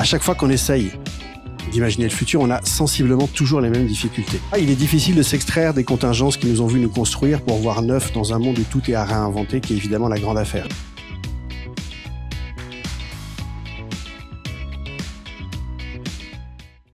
À chaque fois qu'on essaye d'imaginer le futur, on a sensiblement toujours les mêmes difficultés. Ah, il est difficile de s'extraire des contingences qui nous ont vu nous construire pour voir neuf dans un monde où tout est à réinventer, qui est évidemment la grande affaire.